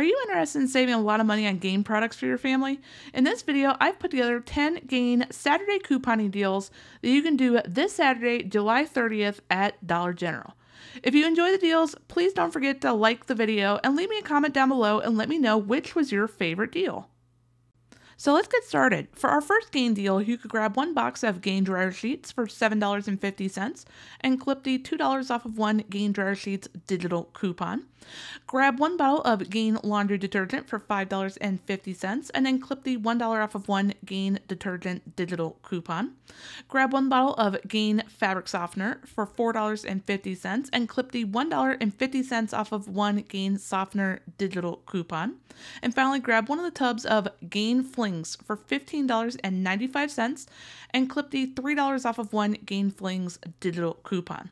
Are you interested in saving a lot of money on Gain products for your family? In this video, I've put together 10 Gain Saturday couponing deals that you can do this Saturday, July 30th at Dollar General. If you enjoy the deals, please don't forget to like the video and leave me a comment down below and let me know which was your favorite deal. So let's get started. For our first Gain deal, you could grab one box of Gain dryer sheets for $7.50 and clip the $2 off of one Gain dryer sheets digital coupon. Grab one bottle of Gain laundry detergent for $5.50 and then clip the $1 off of one Gain detergent digital coupon. Grab one bottle of Gain fabric softener for $4.50 and clip the $1.50 off of one Gain softener digital coupon. And finally, grab one of the tubs of Gain Flings for $15.95 and clip the $3 off of one Gain Flings digital coupon.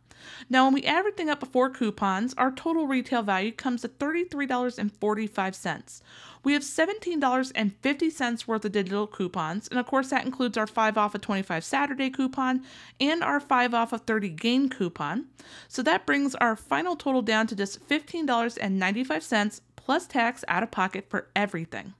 Now, when we add everything up before coupons, our total retail value comes to $33.45. We have $17.50 worth of digital coupons, and of course, that includes our 5 off of 25 Saturday coupon and our 5 off of 30 gain coupon. So that brings our final total down to just $15.95 plus tax out of pocket for everything.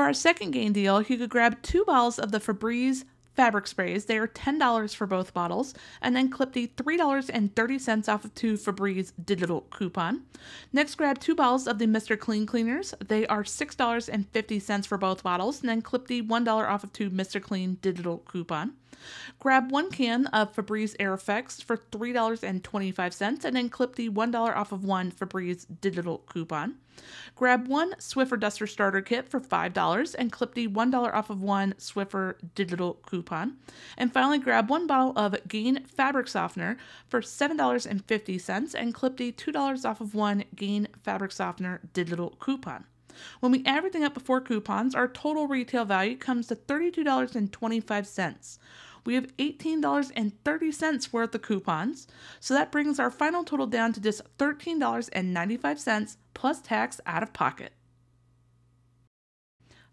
For our second gain deal, you could grab two bottles of the Febreze fabric sprays. They are $10 for both bottles, and then clip the $3.30 off of two Febreze digital coupon. Next, grab two bottles of the Mr. Clean Cleaners. They are $6.50 for both bottles, and then clip the $1 off of two Mr. Clean digital coupon. Grab one can of Febreze Air Effects for $3.25 and then clip the $1 off of one Febreze digital coupon. Grab one Swiffer Duster Starter Kit for $5 and clip the $1 off of one Swiffer digital coupon. And finally, grab one bottle of Gain Fabric Softener for $7.50 and clip the $2 off of one Gain Fabric Softener digital coupon. When we add everything up before coupons, our total retail value comes to $32.25. We have $18.30 worth of coupons, so that brings our final total down to just $13.95 plus tax out of pocket.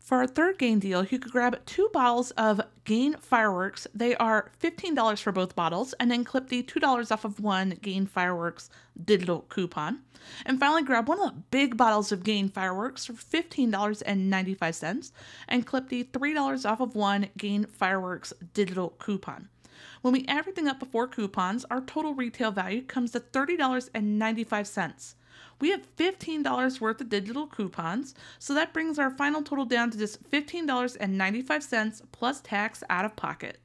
For our third Gain deal, you could grab two bottles of Gain Fireworks. They are $15 for both bottles, and then clip the $2 off of one Gain Fireworks digital coupon. And finally, grab one of the big bottles of Gain Fireworks for $15.95 and clip the $3 off of one Gain Fireworks digital coupon. When we add everything up before coupons, our total retail value comes to $30.95. We have $15 worth of digital coupons, so that brings our final total down to just $15.95 plus tax out of pocket.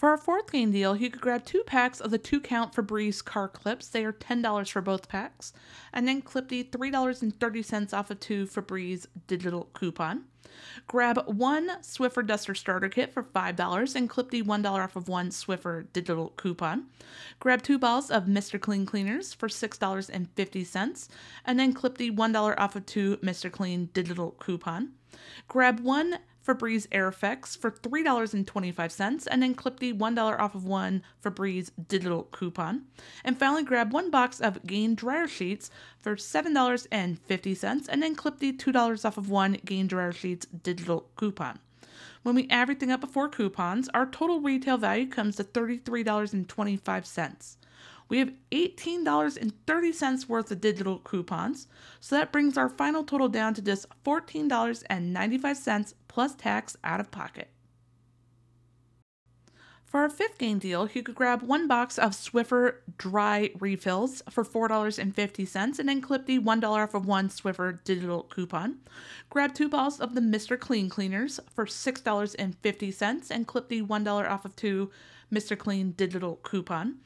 For our fourth Gain deal, you could grab two packs of the two count Febreze car clips. They are $10 for both packs. And then clip the $3.30 off of two Febreze digital coupon. Grab one Swiffer Duster Starter Kit for $5 and clip the $1 off of one Swiffer digital coupon. Grab two balls of Mr. Clean Cleaners for $6.50 and then clip the $1 off of two Mr. Clean digital coupon. Grab one Febreze Air Effects for $3.25 and then clip the $1 off of one Febreze digital coupon. And finally, grab one box of Gain dryer sheets for $7.50 and then clip the $2 off of one Gain dryer sheets digital coupon. When we add everything up before coupons, our total retail value comes to $33.25. We have $18.30 worth of digital coupons, so that brings our final total down to just $14.95 plus tax out of pocket. For our fifth Gain deal, you could grab one box of Swiffer dry refills for $4.50 and then clip the $1 off of one Swiffer digital coupon. Grab two balls of the Mr. Clean Cleaners for $6.50 and clip the $1 off of two Mr. Clean digital coupon.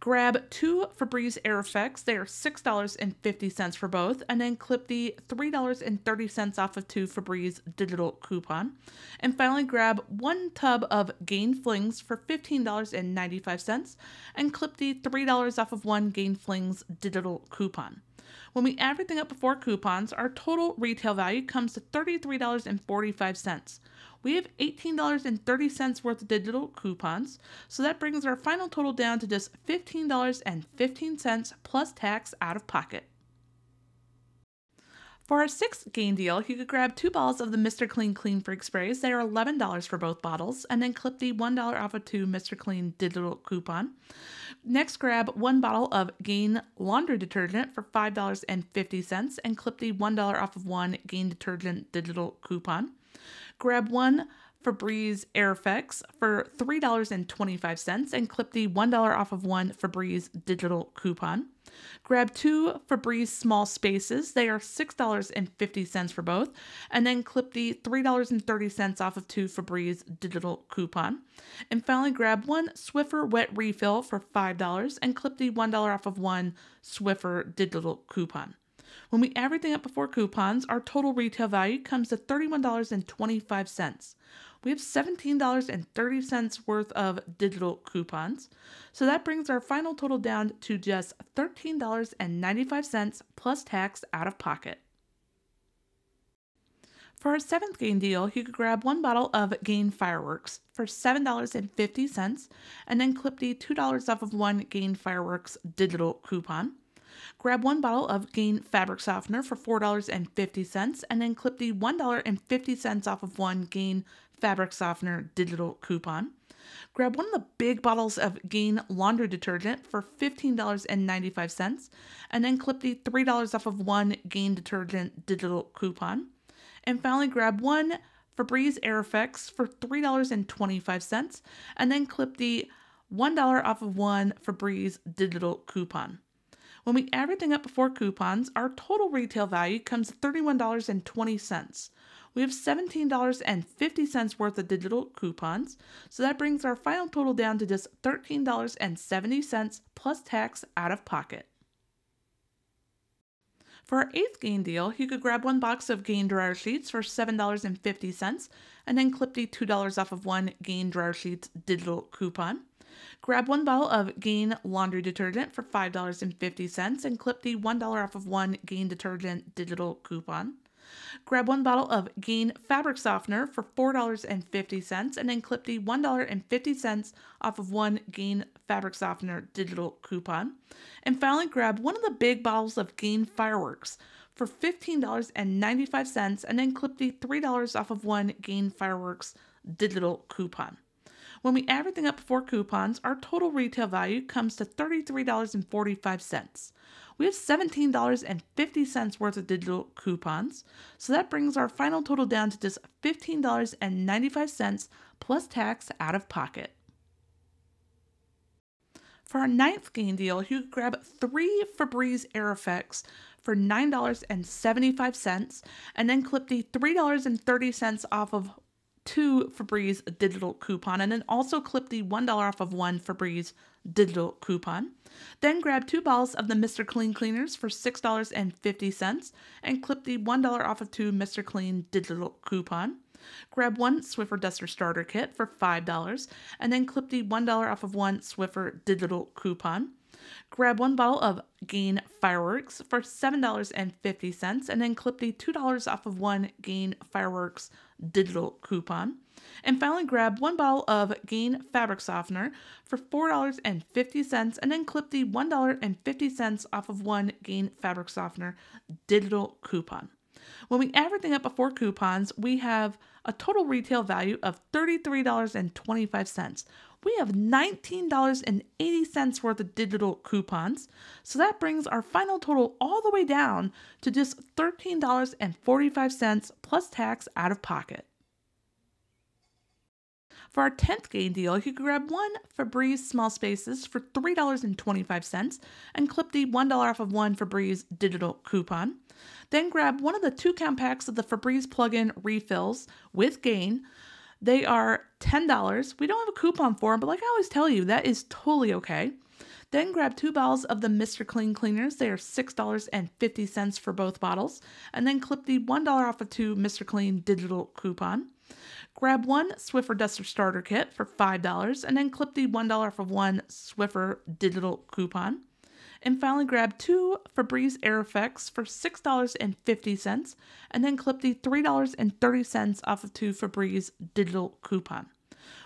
Grab two Febreze Air Effects. They are $6.50 for both. And then clip the $3.30 off of two Febreze digital coupon. And finally, grab one tub of Gain Flings for $15.95 and clip the $3 off of one Gain Flings digital coupon. When we add everything up before coupons, our total retail value comes to $33.45. We have $18.30 worth of digital coupons, so that brings our final total down to just $15.15 plus tax out of pocket. For our sixth gain deal, you could grab two bottles of the Mr. Clean Clean Freak sprays. They are $11 for both bottles, and then clip the $1 off of two Mr. Clean digital coupon. Next, grab one bottle of Gain laundry detergent for $5.50 and clip the $1 off of one Gain detergent digital coupon. Grab one Febreze Air Effects for $3.25 and clip the $1 off of one Febreze digital coupon. Grab two Febreze small spaces. They are $6.50 for both. And then clip the $3.30 off of two Febreze digital coupon. And finally, grab one Swiffer wet refill for $5 and clip the $1 off of one Swiffer digital coupon. When we add everything up before coupons, our total retail value comes to $31.25 we have $17.30 worth of digital coupons. So that brings our final total down to just $13.95 plus tax out of pocket. For our seventh Gain deal, you could grab one bottle of Gain Fireworks for $7.50 and then clip the $2 off of one Gain Fireworks digital coupon. Grab one bottle of Gain Fabric Softener for $4.50 and then clip the $1.50 off of one Gain fabric softener digital coupon. Grab one of the big bottles of Gain laundry detergent for $15.95 and then clip the $3 off of one Gain detergent digital coupon. And finally, grab one Febreze Air Effects for $3.25 and then clip the $1 off of one Febreze digital coupon. When we add everything up before coupons, our total retail value comes to $31.20 we have $17.50 worth of digital coupons, so that brings our final total down to just $13.70 plus tax out of pocket. For our eighth Gain deal, you could grab one box of Gain dryer sheets for $7.50 and then clip the $2 off of one Gain dryer sheets digital coupon. Grab one bottle of Gain laundry detergent for $5.50 and clip the $1 off of one Gain detergent digital coupon. Grab one bottle of Gain fabric softener for $4.50 and then clip the $1.50 off of one Gain fabric softener digital coupon. And finally, grab one of the big bottles of Gain fireworks for $15.95 and then clip the $3 off of one Gain fireworks digital coupon. When we add everything up before coupons, our total retail value comes to $33.45. We have $17.50 worth of digital coupons, so that brings our final total down to just $15.95 plus tax out of pocket. For our ninth gain deal, you grab three Febreze Air Effects for $9.75 and then clip the $3.30 off of two Febreze digital coupon and then also clip the $1 off of one Febreze digital coupon. Then grab two bottles of the Mr. Clean cleaners for $6.50 and clip the $1 off of two Mr. Clean digital coupon. Grab one Swiffer Duster Starter Kit for $5 and then clip the $1 off of one Swiffer digital coupon. Grab one bottle of Gain Fireworks for $7.50 and then clip the $2 off of one Gain Fireworks digital coupon. And finally, grab one bottle of Gain Fabric Softener for $4.50 and then clip the $1.50 off of one Gain Fabric Softener digital coupon. When we add everything up before coupons, we have a total retail value of $33.25. We have $19.80 worth of digital coupons, so that brings our final total all the way down to just $13.45 plus tax out of pocket. For our 10th gain deal, you can grab one Febreze Small Spaces for $3.25 and clip the $1 off of one Febreze digital coupon. Then grab one of the two count packs of the Febreze plug-in refills with Gain. They are $10. We don't have a coupon for them, but like I always tell you, that is totally okay. Then grab two bottles of the Mr. Clean cleaners. They are $6.50 for both bottles. And then clip the $1 off of two Mr. Clean digital coupon. Grab one Swiffer Duster Starter Kit for $5 and then clip the $1 off of one Swiffer digital coupon. And finally, grab two Febreze Air Effects for $6.50 and then clip the $3.30 off of two Febreze digital coupon.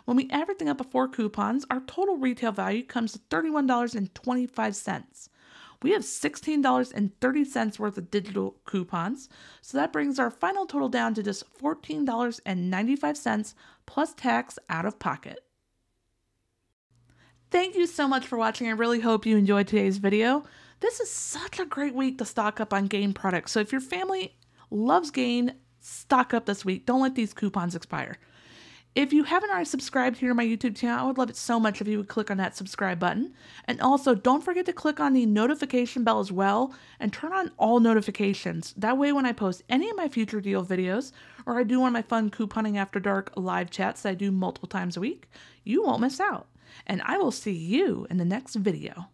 When we add everything up before coupons, our total retail value comes to $31.25. We have $16.30 worth of digital coupons, so that brings our final total down to just $14.95 plus tax out of pocket. Thank you so much for watching. I really hope you enjoyed today's video. This is such a great week to stock up on Gain products. So if your family loves Gain, stock up this week. Don't let these coupons expire. If you haven't already subscribed here to my YouTube channel, I would love it so much if you would click on that subscribe button. And also, don't forget to click on the notification bell as well and turn on all notifications. That way, when I post any of my future deal videos, or I do one of my fun couponing after dark live chats that I do multiple times a week, you won't miss out. And I will see you in the next video.